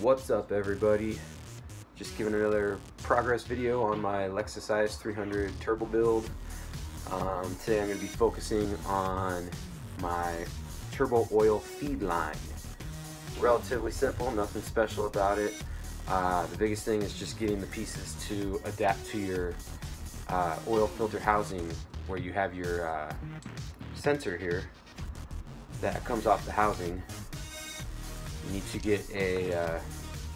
What's up everybody? Just giving another progress video on my Lexus IS 300 turbo build. Um, today I'm going to be focusing on my turbo oil feed line. Relatively simple, nothing special about it. Uh, the biggest thing is just getting the pieces to adapt to your uh, oil filter housing where you have your uh, sensor here that comes off the housing you need to get a uh,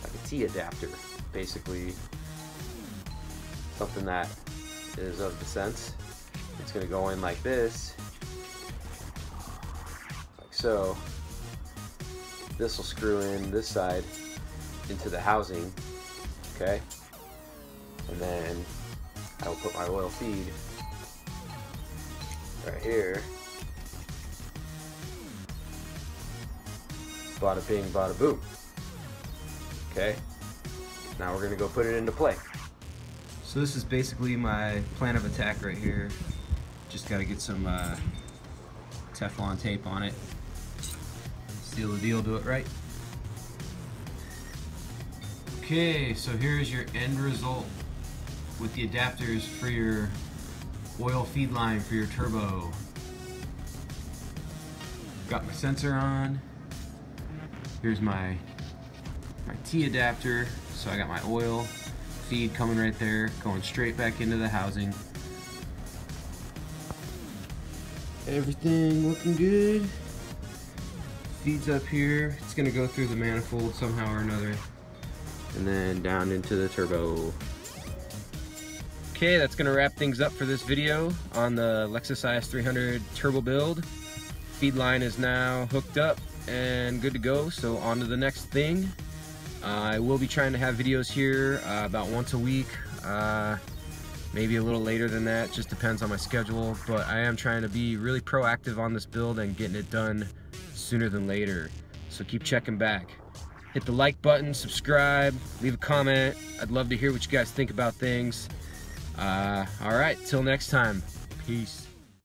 like a T adapter, basically something that is of the sense. It's going to go in like this, like so. This will screw in this side into the housing, okay? And then I will put my oil feed right here Bada bing, bada boom. Okay, now we're gonna go put it into play. So this is basically my plan of attack right here. Just gotta get some uh, Teflon tape on it. Seal the deal, do it right. Okay, so here's your end result with the adapters for your oil feed line for your turbo. Got my sensor on, Here's my, my T adapter. So I got my oil feed coming right there, going straight back into the housing. Everything looking good. Feeds up here. It's gonna go through the manifold somehow or another. And then down into the turbo. Okay, that's gonna wrap things up for this video on the Lexus IS 300 turbo build. Feed line is now hooked up and good to go. So on to the next thing. I will be trying to have videos here uh, about once a week. Uh, maybe a little later than that, just depends on my schedule. But I am trying to be really proactive on this build and getting it done sooner than later. So keep checking back. Hit the like button, subscribe, leave a comment. I'd love to hear what you guys think about things. Uh, all right, till next time. Peace.